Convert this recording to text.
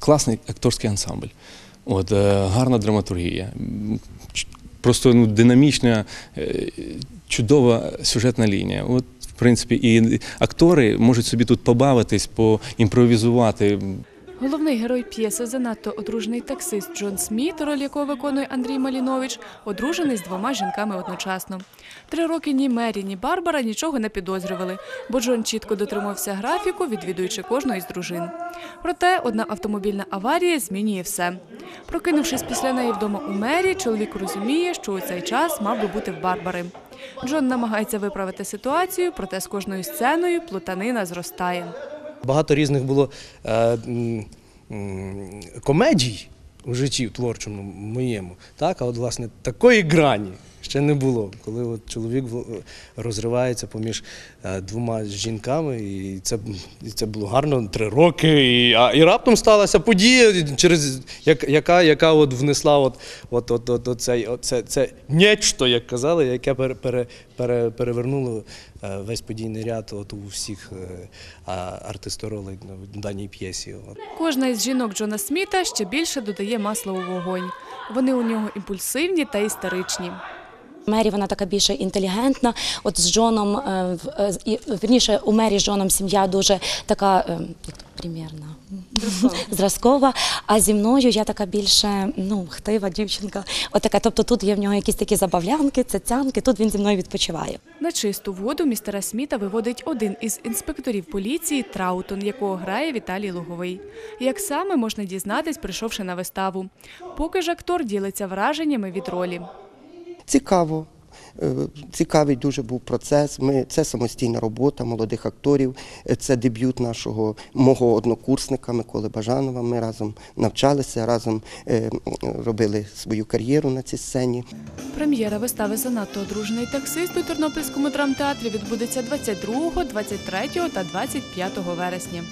класний акторський ансамбль. От, е, гарна драматургія. Просто ну, динамічна, е, чудова сюжетна лінія. От, в принципі, і актори можуть собі тут побавитись, поімпровізувати. Головний герой п'єси занадто одружений таксист Джон Сміт, роль якого виконує Андрій Малінович, одружений з двома жінками одночасно. Три роки ні Мері, ні Барбара нічого не підозрювали, бо Джон чітко дотримався графіку, відвідуючи кожну із дружин. Проте одна автомобільна аварія змінює все. Прокинувшись після неї вдома у Мері, чоловік розуміє, що у цей час мав би бути в Барбари. Джон намагається виправити ситуацію, проте з кожною сценою плутанина зростає. Багато різних було е, комедій у житті творчому моєму. Так? А от, власне, такої грані ще не було, коли от чоловік розривається поміж е, двома жінками, і це, і це було гарно три роки. І, а, і раптом сталася подія, через, як, яка, яка от внесла от, от, от, от, от цей, от це, це нечто, як казали, яке пере, пере, пере, перевернуло е, весь подійний ряд от, у всіх е, артисторолей в даній п'єсі. Кожна із жінок Джона Сміта ще більше додає масла у вогонь. Вони у нього імпульсивні та істеричні. Мері вона така більше інтелігентна. От з Джоном, е, в- е, з- і, вірніше, у Мері з Джоном сім'я дуже така е, як то, примірна, зразкова. А зі мною я така більше ну, хтива дівчинка. От така. Тобто тут є в нього якісь такі забавлянки, цяцянки, тут він зі мною відпочиває. На чисту воду містера Сміта виводить один із інспекторів поліції Траутон, якого грає Віталій Луговий. Як саме можна дізнатись, прийшовши на виставу. Поки ж актор ділиться враженнями від ролі. Цікаво. Е, Цікавий дуже був процес. Ми, це самостійна робота молодих акторів. Е, Це дебют нашого мого однокурсника Миколи Бажанова. Ми разом навчалися, разом е, робили свою кар'єру на цій сцені. Прем'єра вистави занадто одружений таксист у Тернопільському драмтеатрі відбудеться 22, 23 та 25 вересня.